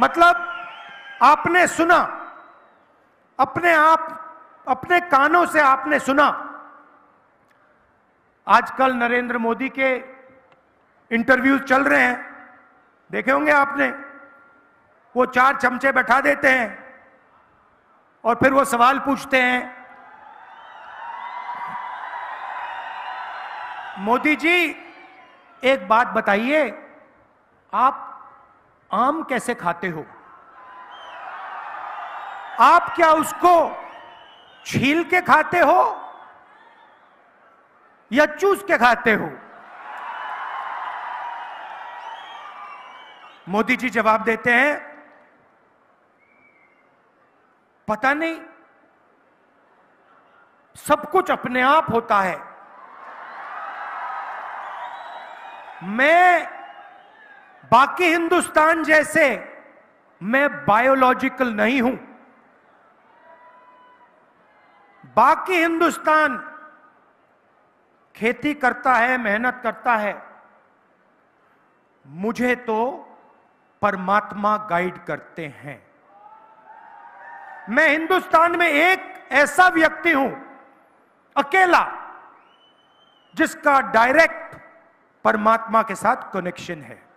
मतलब आपने सुना, अपने आप, अपने कानों से आपने सुना। आजकल नरेंद्र मोदी के इंटरव्यूज़ चल रहे हैं। देखे होंगे आपने? वो चार चमचे बैठा देते हैं और फिर वो सवाल पूछते हैं। मोदी जी, एक बात बताइए, आप आम कैसे खाते हो? आप क्या उसको छील के खाते हो? या चूस के खाते हो? मोदी जी जवाब देते हैं, पता नहीं, सब कुछ अपने आप होता है। मैं बाकी हिंदुस्तान जैसे मैं बायोलॉजिकल नहीं हूँ। बाकी हिंदुस्तान खेती करता है, मेहनत करता है, मुझे तो परमात्मा गाइड करते हैं। मैं हिंदुस्तान में एक ऐसा व्यक्ति हूँ, अकेला, जिसका डायरेक्ट परमात्मा के साथ कनेक्शन है।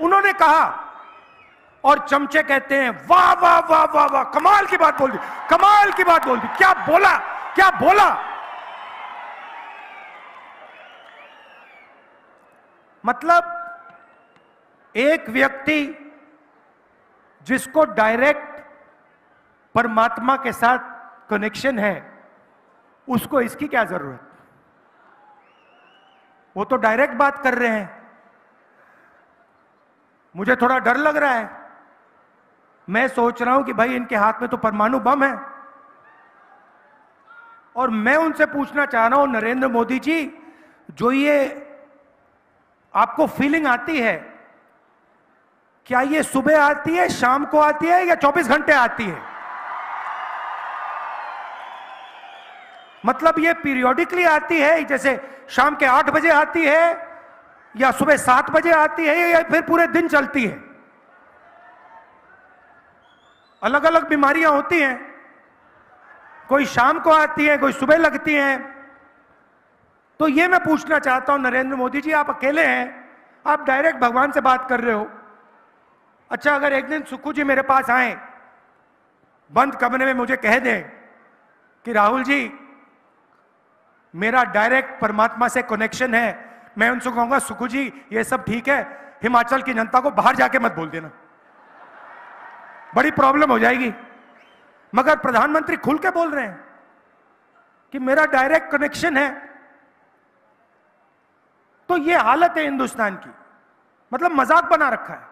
उन्होंने कहा, और चमचे कहते हैं, वाह वाह वाह वाह वाह, कमाल की बात बोल दी, कमाल की बात बोल दी। क्या बोला क्या बोला? मतलब एक व्यक्ति जिसको डायरेक्ट परमात्मा के साथ कनेक्शन है, उसको इसकी क्या ज़रूरत? वो तो डायरेक्ट बात कर रहे हैं। मुझे थोड़ा डर लग रहा है। मैं सोच रहा हूँ कि भाई इनके हाथ में तो परमाणु बम है। और मैं उनसे पूछना चाह रहा हूँ, नरेंद्र मोदी जी, जो ये आपको फीलिंग आती है, क्या ये सुबह आती है, शाम को आती है, या 24 घंटे आती है? मतलब ये पीरियोडिकली आती है, जैसे शाम के आठ बजे आती है या सुबह सात बजे आती है या फिर पूरे दिन चलती है? अलग अलग बीमारियाँ होती हैं। कोई शाम को आती है, कोई सुबह लगती हैं। तो ये मैं पूछना चाहता हूँ, नरेंद्र मोदी जी, आप अकेले हैं? आप डायरेक्ट भगवान से बात कर रहे हो। अच्छा अगर एक दिन सुखू जी मेरे पास आए, बंद कमरे में मुझे कह दें कि राहुल जी, मेरा डायरेक्ट परमात्मा से कनेक्शन है मैं उनसे कहूँगा, सुखू जी, ये सब ठीक है, हिमाचल की जनता को बाहर जाके मत बोल देना। बड़ी प्रॉब्लम हो जाएगी। मगर प्रधानमंत्री खुल के बोल रहे हैं कि मेरा डायरेक्ट कनेक्शन है। तो ये हालत है हिंदुस्तान की। मतलब मज़ाक बना रखा है।